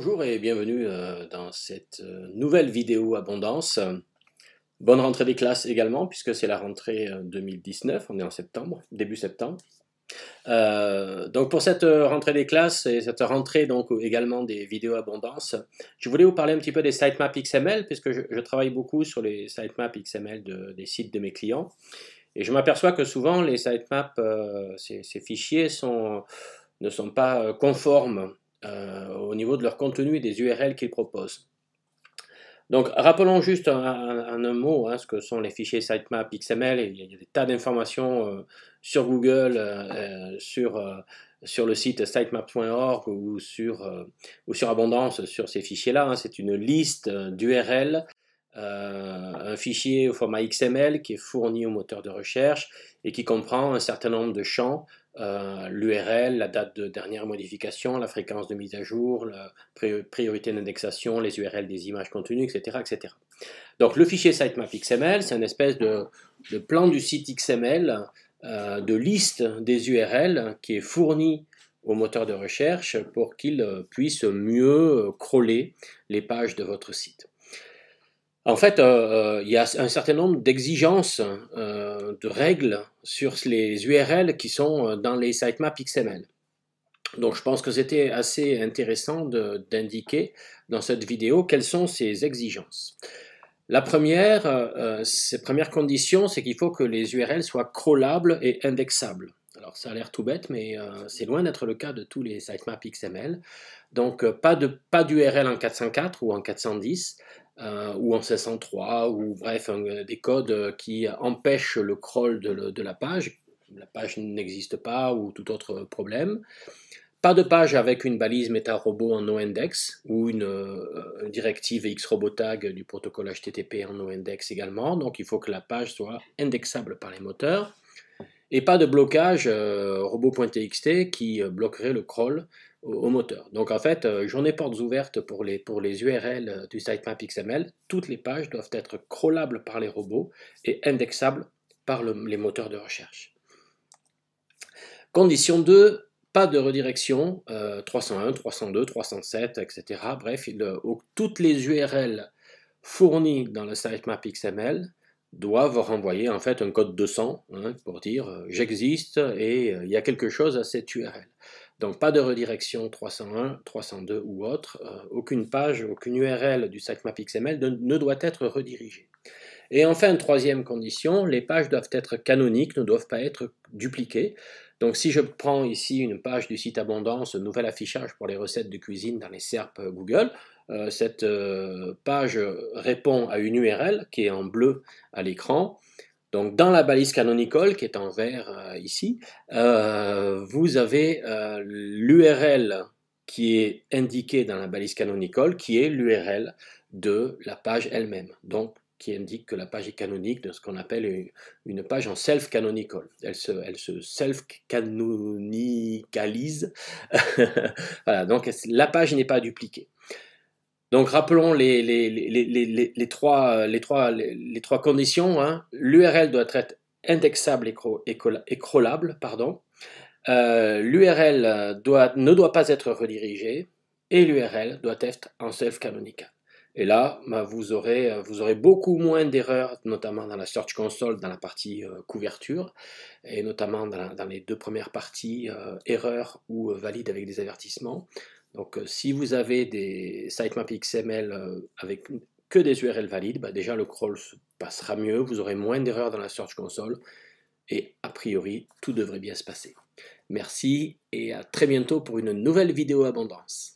Bonjour et bienvenue euh, dans cette euh, nouvelle vidéo abondance. Bonne rentrée des classes également puisque c'est la rentrée 2019, on est en septembre, début septembre. Euh, donc pour cette rentrée des classes et cette rentrée donc également des vidéos abondance, je voulais vous parler un petit peu des sitemaps XML puisque je, travaille beaucoup sur les sitemaps XML des sites de mes clients et je m'aperçois que souvent les sitemaps, ces, ces, fichiers ne sont pas conformes euh, au niveau de leur contenu et des URL qu'ils proposent. Donc, rappelons juste en un, mot hein, ce que sont les fichiers sitemap XML. Il y a, des tas d'informations euh, sur Google, euh, sur, le site sitemap.org ou sur, ou sur Abondance sur ces fichiers-là. Hein. C'est une liste d'URL, un fichier au format XML qui est fourni au moteur de recherche et qui comprend un certain nombre de champs euh, l'URL, la date de dernière modification, la fréquence de mise à jour, la priorité d'indexation, les URL des images contenues, etc. etc. Donc le fichier sitemap XML, c'est une espèce de, plan du site XML, euh, de liste des URL qui est fourni au moteur de recherche pour qu'il puisse mieux crawler les pages de votre site. En fait, euh, euh, il y a un certain nombre d'exigences, euh, de règles sur les URL qui sont dans les sitemaps XML. Donc je pense que c'était assez intéressant d'indiquer dans cette vidéo quelles sont ces exigences. La première, ces premières conditions, c'est qu'il faut que les URL soient crawlables et indexables. Alors ça a l'air tout bête, mais c'est loin d'être le cas de tous les sitemaps XML. Donc pas d'URL en 404 ou en 410, euh, ou en 503, ou bref, des codes qui empêchent le crawl de, la page. La page n'existe pas, ou tout autre problème. Pas de page avec une balise MetaRobot en noindex ou une, euh, directive XRobotag du protocole HTTP en noindex également. Donc il faut que la page soit indexable par les moteurs. Et pas de blocage euh, robot.txt qui bloquerait le crawl au, moteur. Donc en fait, euh, j'en ai portes ouvertes pour les, pour les URL euh, du sitemap XML. Toutes les pages doivent être crawlables par les robots et indexables par les moteurs de recherche. Condition 2, pas de redirection, 301, 302, 307, etc. Bref, toutes les URL fournies dans le sitemap XML doivent renvoyer en fait un code 200 hein, pour dire euh, j'existe et il y a quelque chose à cette URL. Donc pas de redirection 301, 302 ou autre, euh, aucune page, aucune URL du sitemap XML ne, doit être redirigée. Et enfin, troisième condition, les pages doivent être canoniques, ne doivent pas être dupliquées. Donc si je prends ici une page du site Abondance, nouvel affichage pour les recettes de cuisine dans les SERP Google, euh, cette euh, page répond à une URL qui est en bleu à l'écran. Donc dans la balise canonical, qui est en vert euh, ici, euh, vous avez euh, l'URL qui est indiquée dans la balise canonical, qui est l'URL de la page elle-même. Donc qui indique que la page est canonique de ce qu'on appelle une, page en self-canonical. Elle se, elle se self-canonicalise. voilà, donc la page n'est pas dupliquée. Donc rappelons les, trois, conditions. Hein. L'URL doit être indexable et, crawlable. Euh, L'URL ne doit pas être redirigée et l'URL doit être en self-canonical. Et là, bah, vous, aurez, vous aurez beaucoup moins d'erreurs, notamment dans la Search Console, dans la partie euh, couverture, et notamment dans, les deux premières parties, euh, erreurs ou valides avec des avertissements. Donc euh, si vous avez des sitemaps XML euh, avec que des URL valides, bah, déjà le crawl passera mieux, vous aurez moins d'erreurs dans la Search Console et a priori tout devrait bien se passer. Merci et à très bientôt pour une nouvelle vidéo abondance.